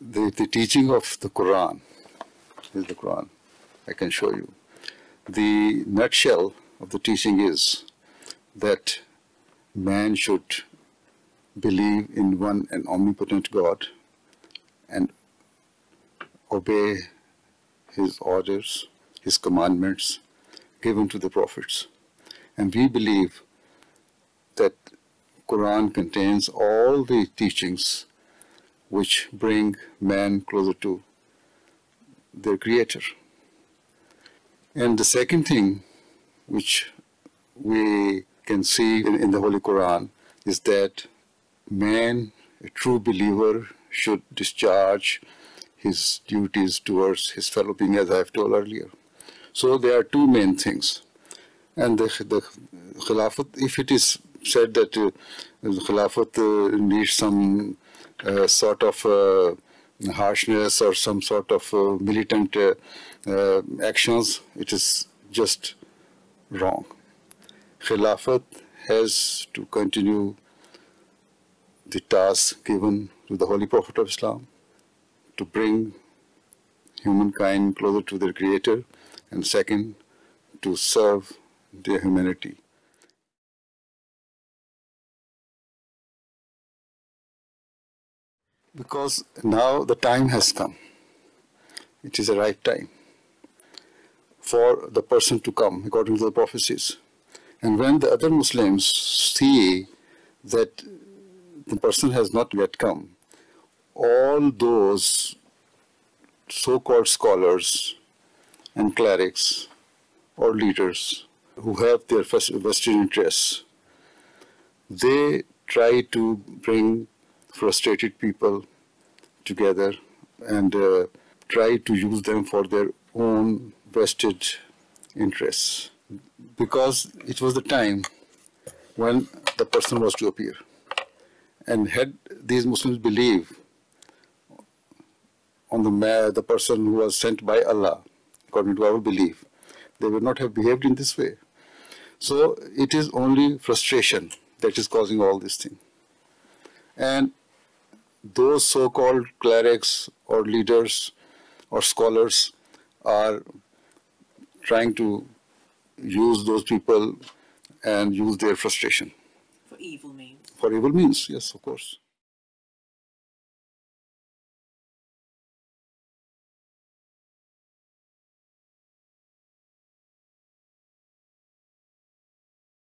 the, the teaching of the Quran is the Quran. I can show you. The nutshell of the teaching is that man should believe in one and omnipotent God and obey his orders, his commandments given to the prophets. And we believe that Quran contains all the teachings which bring man closer to their creator. And the second thing which we can see in, in the Holy Quran is that man, a true believer, should discharge his duties towards his fellow being, as I have told earlier. So there are two main things. And the, the Khilafat, if it is said that uh, the Khilafat uh, needs some sort of uh, harshness or some sort of uh, militant uh, uh, actions, it is just wrong. Khilafat has to continue the task given to the Holy Prophet of Islam to bring humankind closer to their Creator, and second, to serve their humanity. Because now the time has come. It is the right time for the person to come, according to the prophecies. And when the other Muslims see that the person has not yet come, all those so-called scholars and clerics or leaders who have their vested interests, they try to bring frustrated people together and uh, try to use them for their own vested interests because it was the time when the person was to appear. And had these Muslims believed on the, the person who was sent by Allah, according to our belief, they would not have behaved in this way. So it is only frustration that is causing all this thing. And those so-called clerics or leaders or scholars are trying to use those people and use their frustration. For evil means. For evil means, yes, of course.